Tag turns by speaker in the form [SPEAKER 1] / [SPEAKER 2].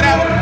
[SPEAKER 1] Que.